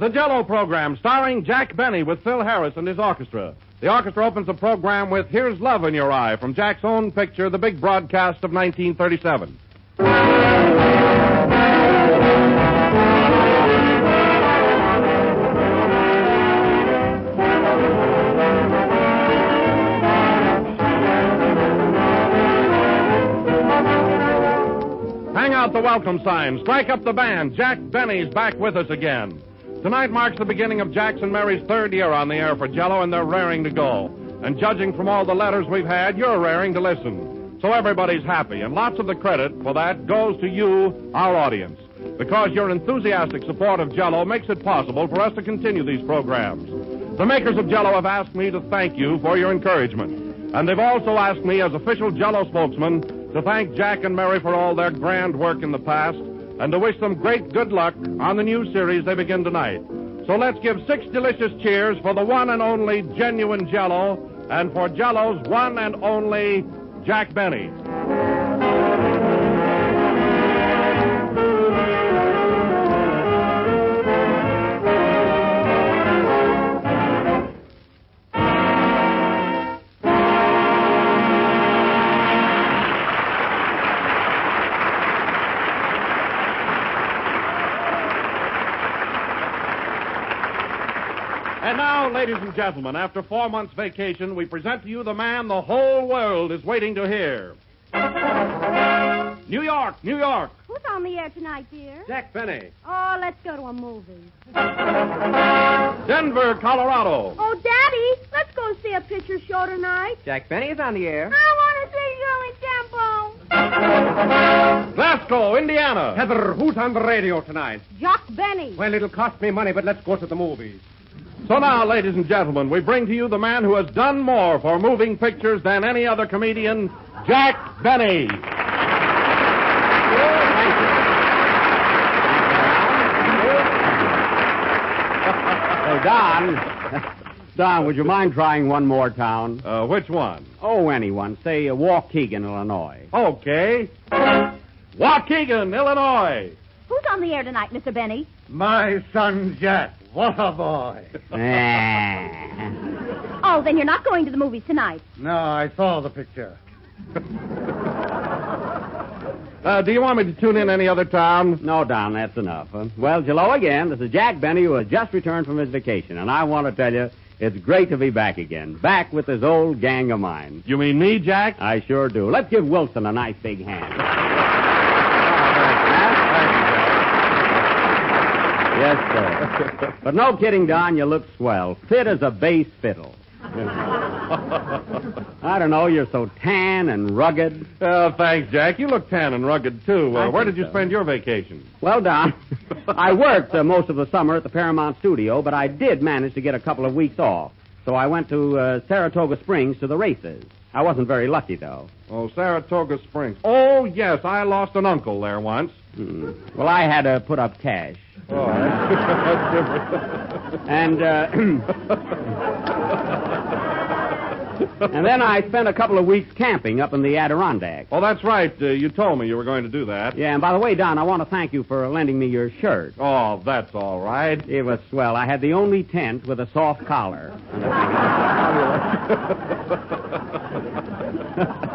The Jello program, starring Jack Benny with Phil Harris and his orchestra. The orchestra opens the program with Here's Love in Your Eye from Jack's own picture, The Big Broadcast of 1937. Hang out the welcome sign. Strike up the band. Jack Benny's back with us again. Tonight marks the beginning of Jack's and Mary's third year on the air for Jello, and they're raring to go. And judging from all the letters we've had, you're raring to listen. So everybody's happy, and lots of the credit for that goes to you, our audience. Because your enthusiastic support of Jello makes it possible for us to continue these programs. The makers of Jello have asked me to thank you for your encouragement. And they've also asked me, as official Jello spokesman, to thank Jack and Mary for all their grand work in the past and to wish them great good luck on the new series they begin tonight. So let's give six delicious cheers for the one and only genuine Jello and for Jello's one and only Jack Benny. And gentlemen, after four months' vacation, we present to you the man the whole world is waiting to hear. New York, New York. Who's on the air tonight, dear? Jack Benny. Oh, let's go to a movie. Denver, Colorado. Oh, Daddy, let's go see a picture show tonight. Jack Benny is on the air. I want to see Shirley Temple. Glasgow, Indiana. Heather, who's on the radio tonight? Jock Benny. Well, it'll cost me money, but let's go to the movies. So now, ladies and gentlemen, we bring to you the man who has done more for moving pictures than any other comedian, Jack Benny. Hey, Don. Don, would you mind trying one more town? Uh, which one? Oh, anyone. Say uh, Waukegan, Illinois. Okay. Waukegan, Illinois. Who's on the air tonight, Mr. Benny? My son Jack. What a boy. Oh, then you're not going to the movies tonight. no, I saw the picture. Uh, do you want me to tune in any other time? no, Don, that's enough. huh? Well, hello again. This is Jack Benny, who has just returned from his vacation, and I want to tell you, it's great to be back again. Back with this old gang of mine. You mean me, Jack? I sure do. Let's give Wilson a nice big hand. Yes, sir. But no kidding, Don, you look swell. Fit as a bass fiddle. I don't know, you're so tan and rugged. Oh, thanks, Jack. You look tan and rugged, too. Uh, where did you so. spend your vacation? Well, Don, I worked uh, most of the summer at the Paramount studio, but I did manage to get a couple of weeks off. So I went to uh, Saratoga Springs to the races. I wasn't very lucky, though. Oh, Saratoga Springs. Oh, yes, I lost an uncle there once. Hmm. Well, I had to put up cash. Oh, that's different. And, uh, and then I spent a couple of weeks camping up in the Adirondacks. Oh, that's right. Uh, you told me you were going to do that. Yeah, and by the way, Don, I want to thank you for lending me your shirt. Oh, that's all right. It was swell. I had the only tent with a soft collar.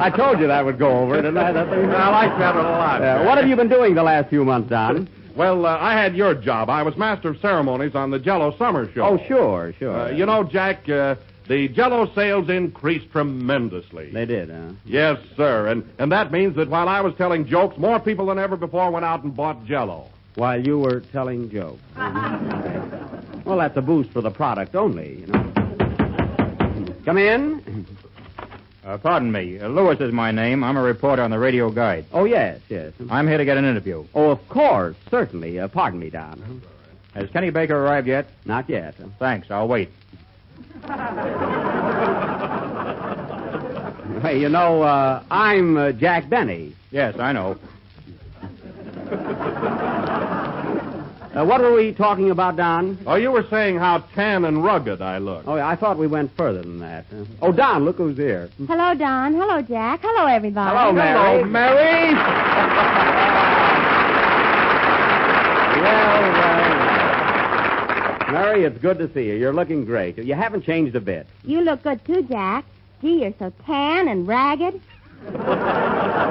I told you that would go over, didn't I? I like that a lot. Uh, what have you been doing the last few months, Don? Well, uh, I had your job. I was master of ceremonies on the Jello Summer Show. Oh, sure, sure. Uh, you know, Jack, uh, the Jello sales increased tremendously. They did, huh? Yes, sir. And and that means that while I was telling jokes, more people than ever before went out and bought Jello. While you were telling jokes. well, that's a boost for the product only, you know. Come in. Uh, pardon me. Uh, Lewis is my name. I'm a reporter on the Radio Guide. Oh, yes, yes. I'm here to get an interview. Oh, of course, certainly. Uh, pardon me, Don. Has Kenny Baker arrived yet? Not yet. Thanks. I'll wait. Hey, you know, uh, I'm uh, Jack Benny. Yes, I know. Uh, what were we talking about, Don? Oh, you were saying how tan and rugged I look. Oh, I thought we went further than that. Uh, oh, Don, look who's here. Hello, Don. Hello, Jack. Hello, everybody. Hello, Mary. Hello, Mary. Well, uh, Mary, it's good to see you. You're looking great. You haven't changed a bit. You look good too, Jack. Gee, you're so tan and ragged.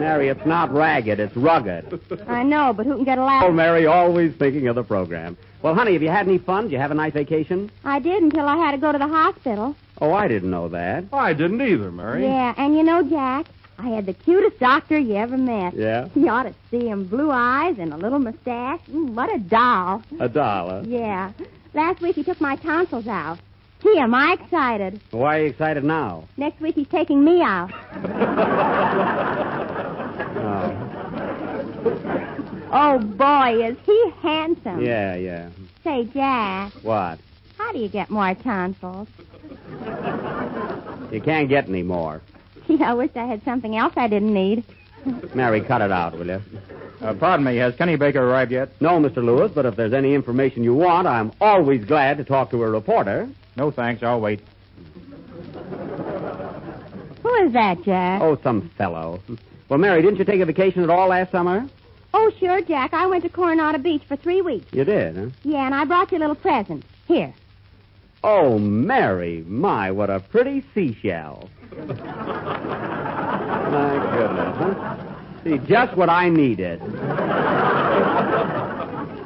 Mary, it's not ragged, it's rugged. I know, but who can get a laugh? Oh, Mary, always thinking of the program. Well, honey, have you had any fun? Did you have a nice vacation? I did until I had to go to the hospital. Oh, I didn't know that. I didn't either, Mary. Yeah, and you know, Jack, I had the cutest doctor you ever met. Yeah? You ought to see him. Blue eyes and a little mustache. Mm, what a doll. A dollar. Yeah. Last week he took my tonsils out. Gee, am I excited. Why are you excited now? Next week he's taking me out. Oh. Oh, boy, is he handsome. Yeah, yeah. Say, Jack, What? how do you get more tonsils? You can't get any more. Gee, I wish I had something else I didn't need. Mary, cut it out, will you? Uh, pardon me, has Kenny Baker arrived yet? No, Mr. Lewis, but if there's any information you want, I'm always glad to talk to a reporter. No, thanks. I'll wait. Who is that, Jack? Oh, some fellow. Well, Mary, didn't you take a vacation at all last summer? Oh, sure, Jack. I went to Coronado Beach for three weeks. You did, huh? Yeah, and I brought you a little present. Here. Oh, Mary, my, what a pretty seashell. my goodness, huh? See, just what I needed.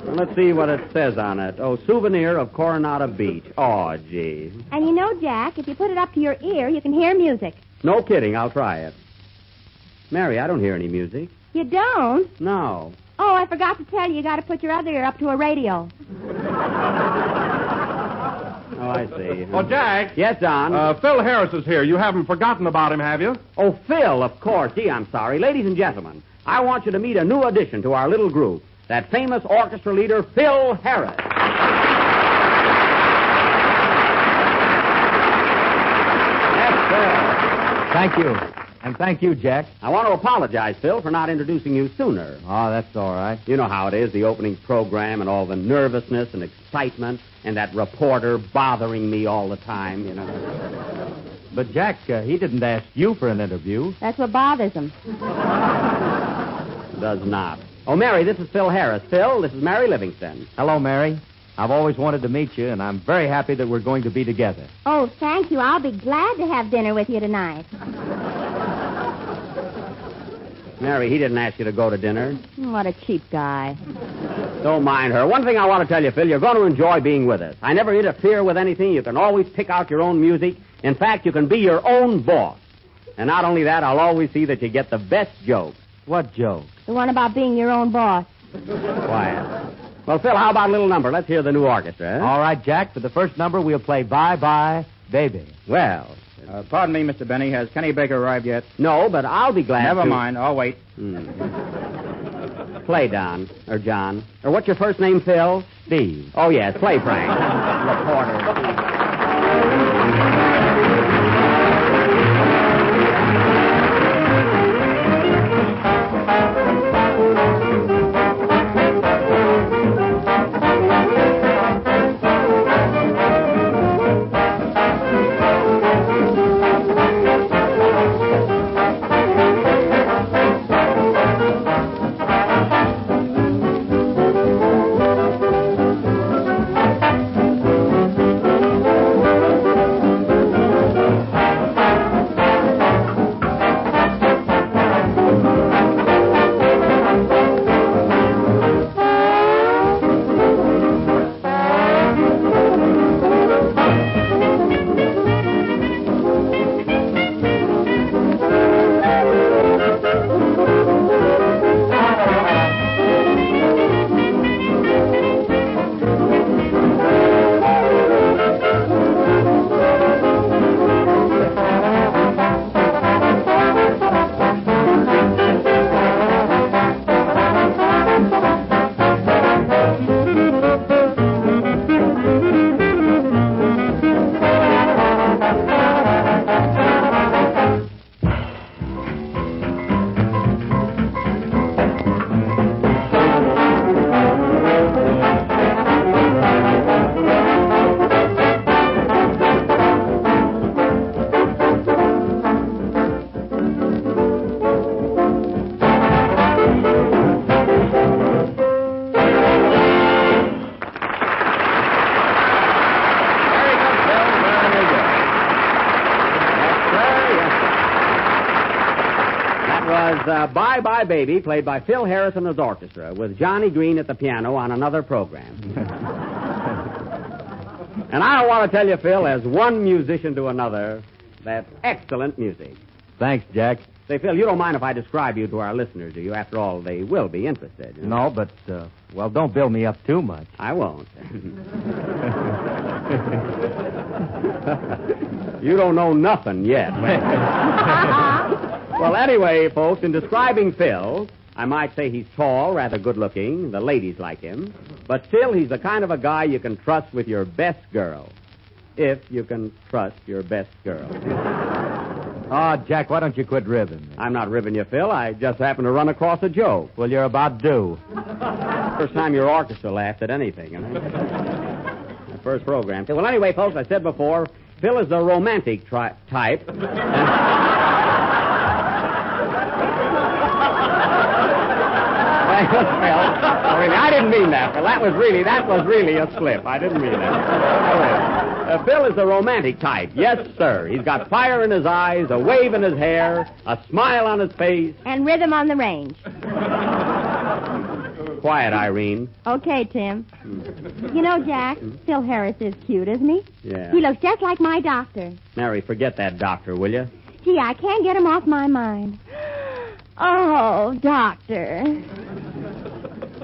Well, Let's see what it says on it. Oh, souvenir of Coronado Beach. Oh, gee. And you know, Jack, if you put it up to your ear, you can hear music. No kidding, I'll try it. Mary, I don't hear any music. You don't? No. Oh, I forgot to tell you, you got to put your other ear up to a radio. Oh, I see. Well, Jack. Yes, Don. Uh, Phil Harris is here. You haven't forgotten about him, have you? Oh, Phil, of course. Gee, I'm sorry. Ladies and gentlemen, I want you to meet a new addition to our little group. That famous orchestra leader, Phil Harris. Yes, Phil. Thank you. And thank you, Jack. I want to apologize, Phil, for not introducing you sooner. Oh, that's all right. You know how it is, the opening program and all the nervousness and excitement and that reporter bothering me all the time, you know. But, Jack, uh, he didn't ask you for an interview. That's what bothers him. Does not. Oh, Mary, this is Phil Harris. Phil, this is Mary Livingstone. Hello, Mary. I've always wanted to meet you, and I'm very happy that we're going to be together. Oh, thank you. I'll be glad to have dinner with you tonight. Mary, he didn't ask you to go to dinner. What a cheap guy. Don't mind her. One thing I want to tell you, Phil, you're going to enjoy being with us. I never interfere with anything. You can always pick out your own music. In fact, you can be your own boss. And not only that, I'll always see that you get the best joke. What joke? The one about being your own boss. Quiet. Well, Phil, how about a little number? Let's hear the new orchestra. huh? All right, Jack. For the first number, we'll play Bye Bye Baby. Well, Uh, pardon me, Mr. Benny, has Kenny Baker arrived yet? no, but I'll be glad Never to- mind. I'll wait. Hmm. Play, Don. Or John. Or what's your first name, Phil? Steve. Oh, yes, play, Frank. Reporter. Was uh, Bye Bye Baby, played by Phil Harris and his orchestra, with Johnny Green at the piano on another program. and I want to tell you, Phil, as one musician to another, that's excellent music. Thanks, Jack. Say, Phil, you don't mind if I describe you to our listeners, do you? After all, they will be interested. No, but, uh, well, don't build me up too much. I won't. you don't know nothing yet. Well, anyway, folks, in describing Phil, I might say he's tall, rather good looking. The ladies like him. But still, he's the kind of a guy you can trust with your best girl. If you can trust your best girl. Oh, Jack, why don't you quit ribbing? I'm not ribbing you, Phil. I just happened to run across a joke. Well, you're about due. First time your orchestra laughed at anything, you know? the first program. Well, anyway, folks, I said before, Phil is the romantic tri- type. well, I mean, I didn't mean that. Well, that was really that was really a slip. I didn't mean that. Uh, Phil is the romantic type. Yes, sir. He's got fire in his eyes, a wave in his hair, a smile on his face. And rhythm on the range. Quiet, Irene. Okay, Tim. You know, Jack, Phil Harris is cute, isn't he? Yeah. He looks just like my doctor. Mary, forget that doctor, will you? Gee, I can't get him off my mind. Oh, doctor.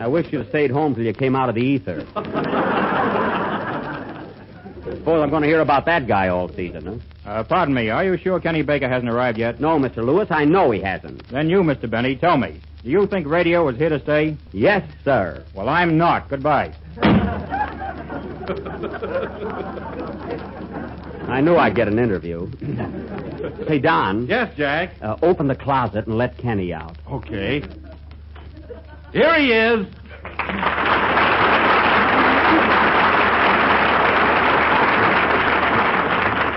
I wish you'd stayed home till you came out of the ether. Suppose I'm going to hear about that guy all season, huh? Uh, pardon me, are you sure Kenny Baker hasn't arrived yet? No, Mr. Lewis, I know he hasn't. Then you, Mr. Benny, tell me. Do you think radio is here to stay? Yes, sir. Well, I'm not. Goodbye. I knew I'd get an interview. Say, Don. Yes, Jack. Uh, open the closet and let Kenny out. Okay. Here he is.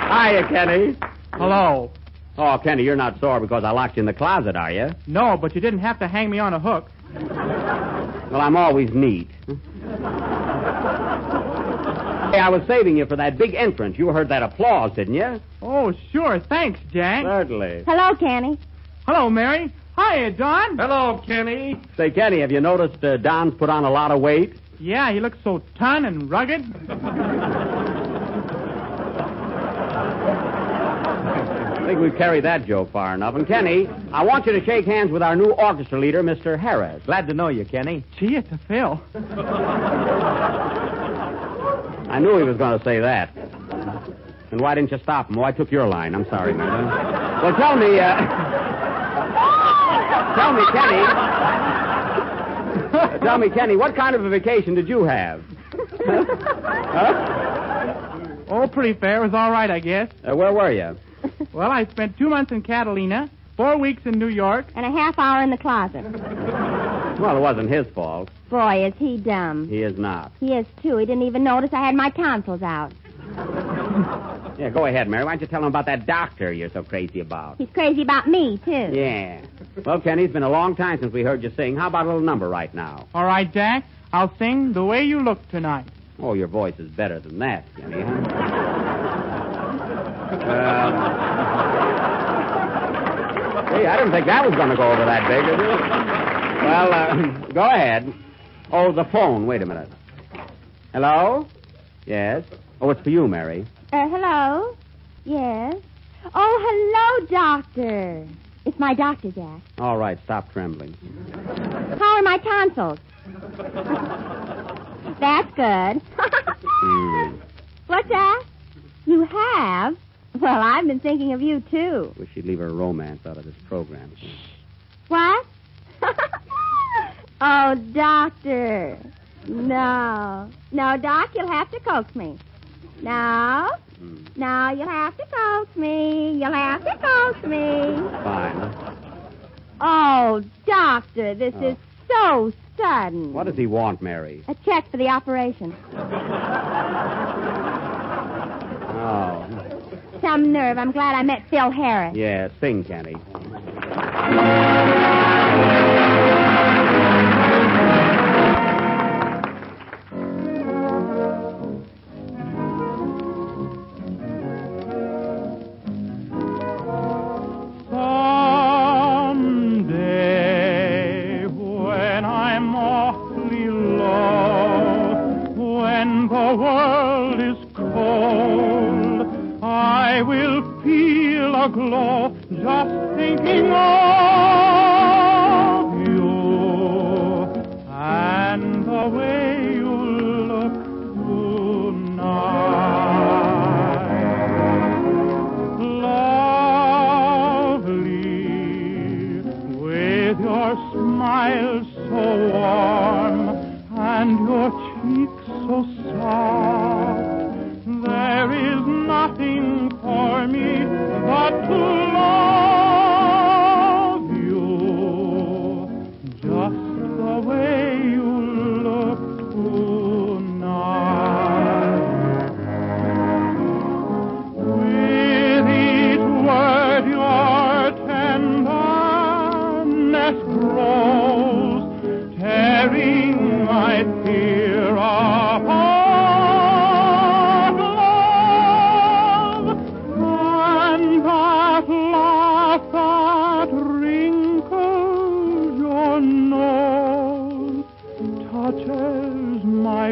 Hiya, Kenny. Hello. Oh, Kenny, you're not sore because I locked you in the closet, are you? No, but you didn't have to hang me on a hook. Well, I'm always neat. hey, I was saving you for that big entrance. You heard that applause, didn't you? Oh, sure. Thanks, Jack. Certainly. Hello, Kenny. Hello, Mary. Hiya, Don. Hello, Kenny. Say, Kenny, have you noticed uh, Don's put on a lot of weight? Yeah, he looks so ton and rugged. I think we've carried that joke far enough. And, Kenny, I want you to shake hands with our new orchestra leader, Mr. Harris. Glad to know you, Kenny. Gee, it's a Phil. I knew he was going to say that. And why didn't you stop him? Oh, I took your line. I'm sorry, man. Well, tell me, uh... tell me, Kenny. tell me, Kenny, what kind of a vacation did you have? huh? Oh, pretty fair. It was all right, I guess. Uh, where were you? Well, I spent two months in Catalina, four weeks in New York. And a half hour in the closet. Well, it wasn't his fault. Boy, is he dumb. He is not. He is, too. He didn't even notice I had my tonsils out. Yeah, go ahead, Mary. Why don't you tell him about that doctor you're so crazy about? He's crazy about me, too. Yeah. Well, Kenny, it's been a long time since we heard you sing. How about a little number right now? All right, Jack. I'll sing The Way You Look Tonight. Oh, your voice is better than that, Kenny, huh? Uh, hey, I didn't think that was going to go over that big, did it? Well, uh, go ahead. Oh, the phone. Wait a minute. Hello? Yes? Oh, it's for you, Mary. Uh, hello? Yes? Oh, hello, doctor. It's my doctor, Jack. All right, stop trembling. How are my tonsils? That's good. Hmm. What's that? You have? Well, I've been thinking of you, too. Wish you'd leave her romance out of this program. Shh. What? oh, doctor. No. No, Doc, you'll have to coax me. No. Hmm. No, you'll have to coax me. You'll have to coax me. Fine. Oh, doctor, this Oh. is so sudden. What does he want, Mary? A check for the operation. Oh. Some nerve. I'm glad I met Phil Harris. Yeah, sing, Kenny.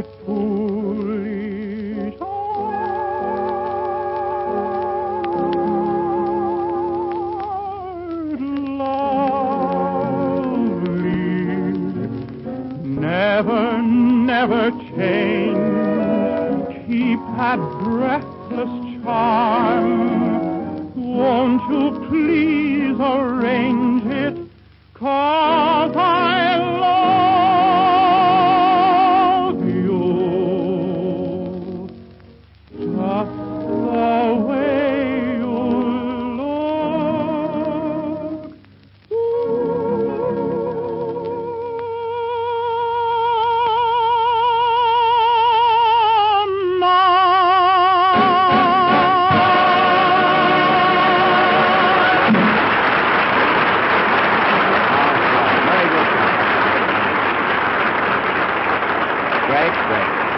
My Great, great.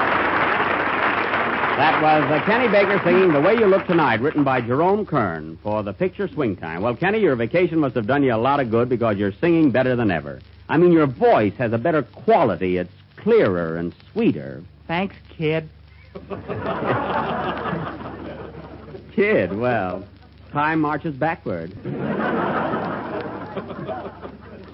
That was uh, Kenny Baker singing The Way You Look Tonight, written by Jerome Kern for the picture Swing Time. Well, Kenny, your vacation must have done you a lot of good because you're singing better than ever. I mean, your voice has a better quality. It's clearer and sweeter. Thanks, kid. Kid, well, time marches backward.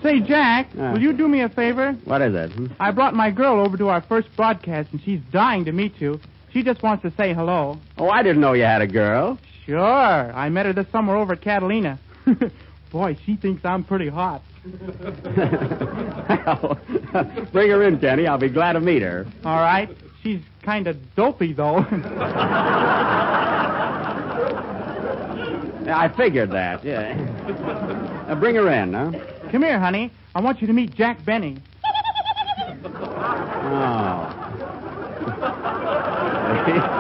Say, Jack, Uh. will you do me a favor? What is it? hmm? I brought my girl over to our first broadcast, and she's dying to meet you. She just wants to say hello. Oh, I didn't know you had a girl. Sure. I met her this summer over at Catalina. Boy, she thinks I'm pretty hot. Well, Bring her in, Kenny. I'll be glad to meet her. All right. She's kind of dopey, though. Yeah, I figured that, yeah. Uh, bring her in, huh? Come here, honey. I want you to meet Jack Benny. Oh.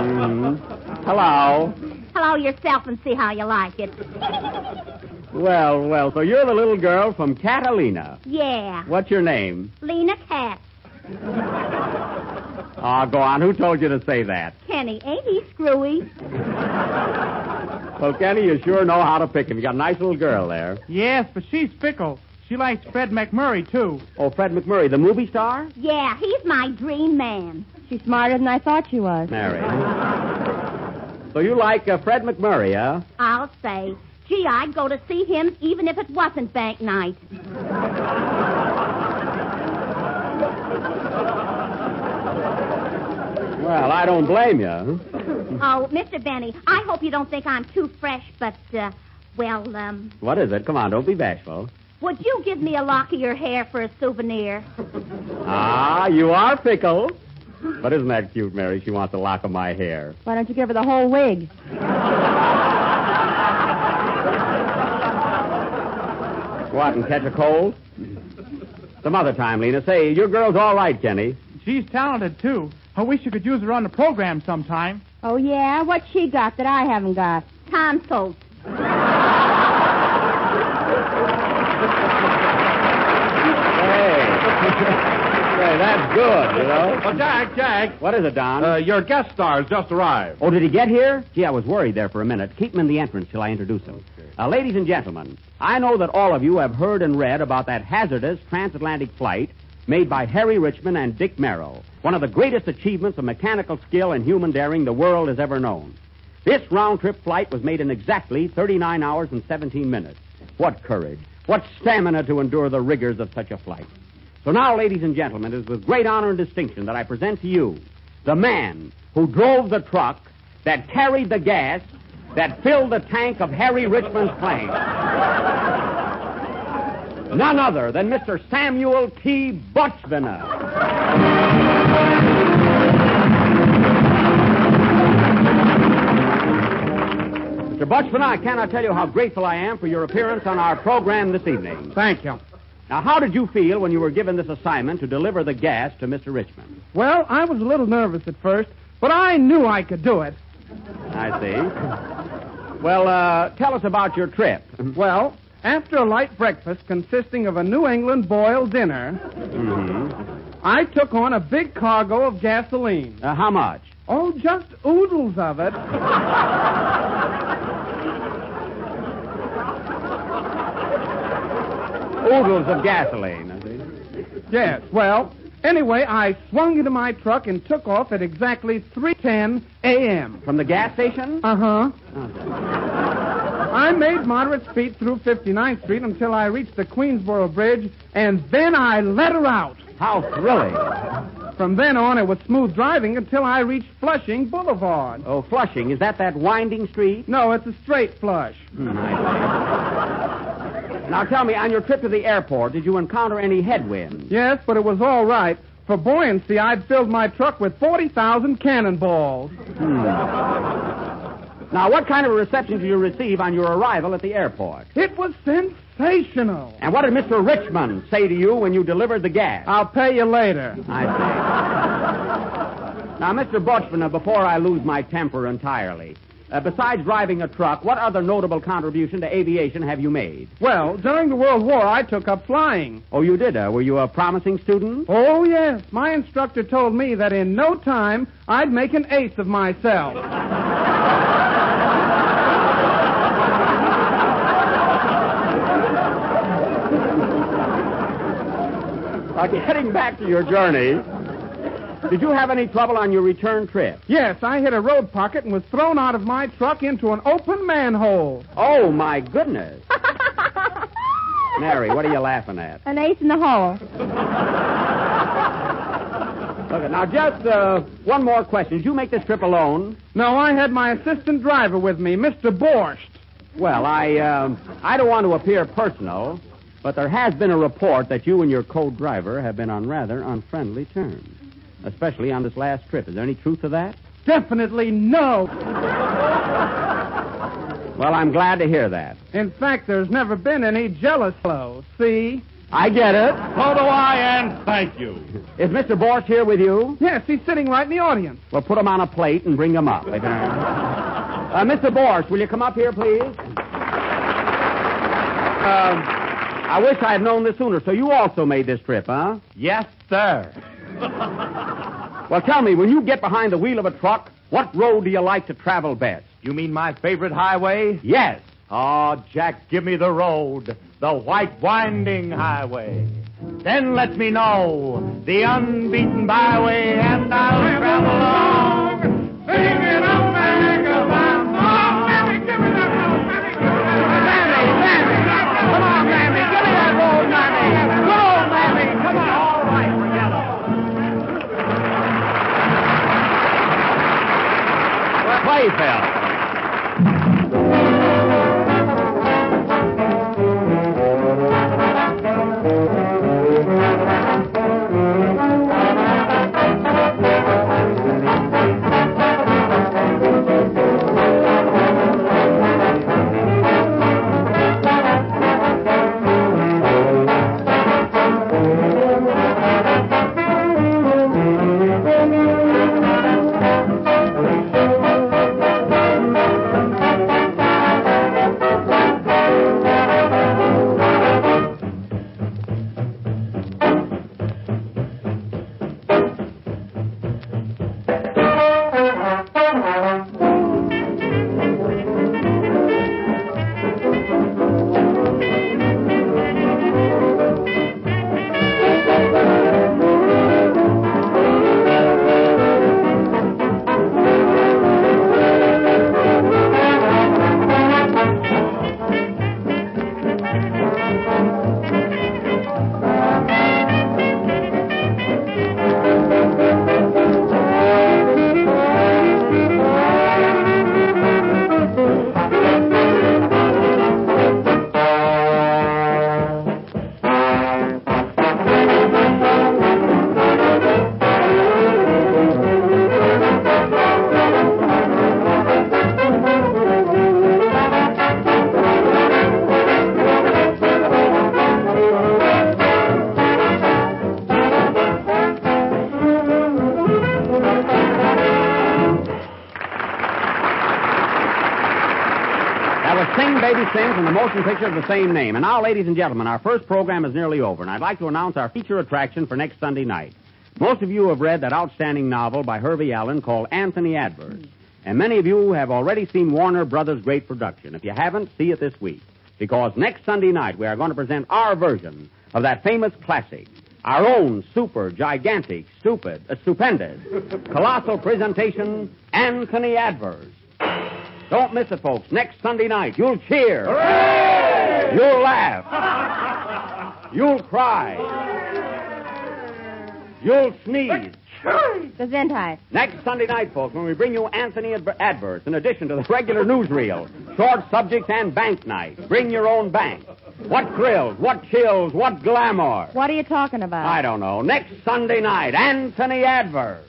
Mhm. Hello. Hello yourself and see how you like it. Well, well, so you're the little girl from Catalina. Yeah. What's your name? Lena Katz. Oh, go on. Who told you to say that? Kenny, ain't he screwy? Well, Kenny, you sure know how to pick him. You got a nice little girl there. Yes, but she's fickle. She likes Fred MacMurray, too. Oh, Fred MacMurray, the movie star? Yeah, he's my dream man. She's smarter than I thought she was. Mary. So you like uh, Fred MacMurray, huh? I'll say. Gee, I'd go to see him even if it wasn't bank night. Well, I don't blame you. Oh, Mr. Benny, I hope you don't think I'm too fresh, but, uh, well, um, What is it? Come on, don't be bashful. would you give me a lock of your hair for a souvenir? Ah, you are fickle. But isn't that cute, Mary? She wants a lock of my hair. Why don't you give her the whole wig? What, and catch a cold? Some other time, Lena. Say, your girl's all right, Kenny. She's talented, too. I wish you could use her on the program sometime. Oh, yeah? What's she got that I haven't got? Tonsils. Hey. hey, that's good, you know. Well, Jack, Jack, What is it, Don? uh, your guest stars just arrived. Oh, did he get here? Gee, I was worried there for a minute. Keep him in the entrance till I introduce him. Uh, ladies and gentlemen, I know that all of you have heard and read about that hazardous transatlantic flight made by Harry Richman and Dick Merrill, one of the greatest achievements of mechanical skill and human daring the world has ever known. This round trip flight was made in exactly 39 hours and 17 minutes. What courage, what stamina to endure the rigors of such a flight. So now, ladies and gentlemen, it is with great honor and distinction that I present to you the man who drove the truck that carried the gas that filled the tank of Harry Richman's plane. None other than Mr. Samuel T. Butchviner. Mr. Butchviner, I cannot tell you how grateful I am for your appearance on our program this evening. Thank you. Now, how did you feel when you were given this assignment to deliver the gas to Mr. Richman? Well, I was a little nervous at first, but I knew I could do it. I see. Well, uh, tell us about your trip. Well, after a light breakfast consisting of a New England boiled dinner, Mm-hmm. I took on a big cargo of gasoline. Uh, how much? Oh, just oodles of it. Oodles of gasoline. Yes, well, anyway, I swung into my truck and took off at exactly 3.10 a.m. From the gas station? Uh-huh. I made moderate speed through 59th Street until I reached the Queensboro Bridge, and then I let her out. How thrilling. From then on, it was smooth driving until I reached Flushing Boulevard. Oh, Flushing. Is that that winding street? No, it's a straight flush. Hmm, Now, tell me, on your trip to the airport, did you encounter any headwinds? Yes, but it was all right. For buoyancy, I'd filled my truck with 40,000 cannonballs. Hmm. Now, what kind of a reception did you receive on your arrival at the airport? It was sensational. And what did Mr. Richman say to you when you delivered the gas? I'll pay you later. I see. now, Mr. Butchman, before I lose my temper entirely, uh, besides driving a truck, what other notable contribution to aviation have you made? Well, during the World War, I took up flying. Oh, you did? Uh, were you a promising student? Oh, yes. My instructor told me that in no time I'd make an ace of myself. Uh, getting back to your journey, did you have any trouble on your return trip? Yes, I hit a road pocket and was thrown out of my truck into an open manhole. Oh, my goodness. Mary, what are you laughing at? An ace in the hole. Look, now, just uh, one more question. Did you make this trip alone? No, I had my assistant driver with me, Mr. Borscht. Well, I, um, I don't want to appear personal, but there has been a report that you and your co-driver have been on rather unfriendly terms, especially on this last trip. Is there any truth to that? Definitely no. Well, I'm glad to hear that. In fact, there's never been any jealous flow. See? I get it. So do I, and thank you. Is Mr. Borst here with you? Yes, he's sitting right in the audience. Well, put him on a plate and bring him up. Uh, Mr. Borst, will you come up here, please? Uh, I wish I had known this sooner. So you also made this trip, huh? Yes, sir. Well, tell me, when you get behind the wheel of a truck, what road do you like to travel best? You mean my favorite highway? Yes. Oh, Jack, give me the road, the white winding highway. Then let me know the unbeaten byway, and I'll travel along, it. Motion picture of the same name. And now, ladies and gentlemen, our first program is nearly over, and I'd like to announce our feature attraction for next Sunday night. Most of you have read that outstanding novel by Hervey Allen called Anthony Adverse. And many of you have already seen Warner Brothers' great production. If you haven't, see it this week. Because next Sunday night, we are going to present our version of that famous classic. Our own super, gigantic, stupid, uh, stupendous, colossal presentation, Anthony Adverse. Don't miss it, folks. Next Sunday night, you'll cheer. You'll laugh. you'll cry. You'll sneeze. Gesundheit. Next Sunday night, folks, when we bring you Anthony Adver- Adverse, in addition to the regular newsreel, short subjects, and bank night. Bring your own bank. What thrills, what chills, what glamour. What are you talking about? I don't know. Next Sunday night, Anthony Adverse.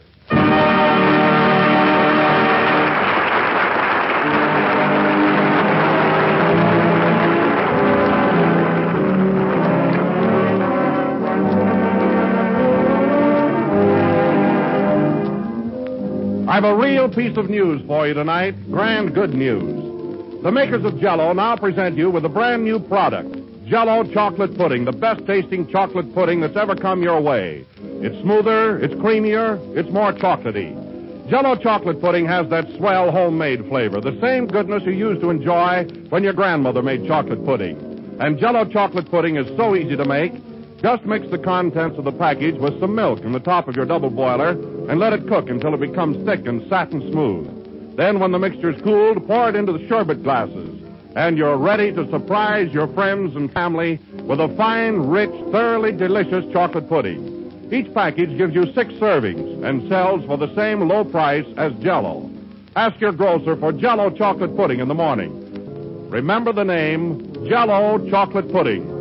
I've a real piece of news for you tonight. Grand good news. The makers of Jello now present you with a brand new product. Jello chocolate pudding, the best tasting chocolate pudding that's ever come your way. It's smoother, it's creamier, it's more chocolatey. Jello chocolate pudding has that swell homemade flavor, the same goodness you used to enjoy when your grandmother made chocolate pudding. And Jello chocolate pudding is so easy to make. Just mix the contents of the package with some milk in the top of your double boiler and let it cook until it becomes thick and satin smooth. Then, when the mixture's cooled, pour it into the sherbet glasses. And you're ready to surprise your friends and family with a fine, rich, thoroughly delicious chocolate pudding. Each package gives you six servings and sells for the same low price as Jello. Ask your grocer for Jello chocolate pudding in the morning. Remember the name Jello chocolate pudding.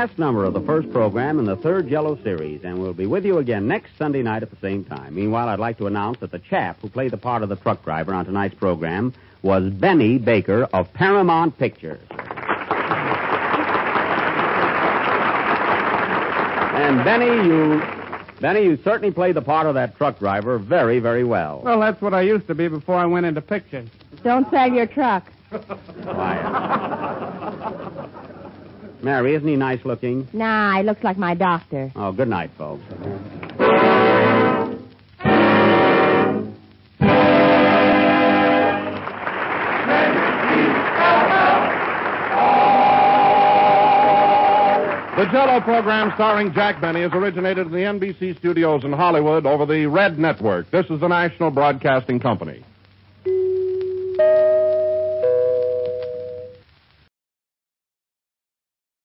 Last number of the first program in the third Jello series, and we'll be with you again next Sunday night at the same time. Meanwhile, I'd like to announce that the chap who played the part of the truck driver on tonight's program was Benny Baker of Paramount Pictures. And Benny, you Benny, you certainly played the part of that truck driver very, very well. Well, that's what I used to be before I went into pictures. Don't sell your truck. Mary, isn't he nice looking? Nah, he looks like my doctor. Oh, good night, folks. The Jello program starring Jack Benny has originated in the NBC studios in Hollywood over the Red Network. This is the National Broadcasting Company.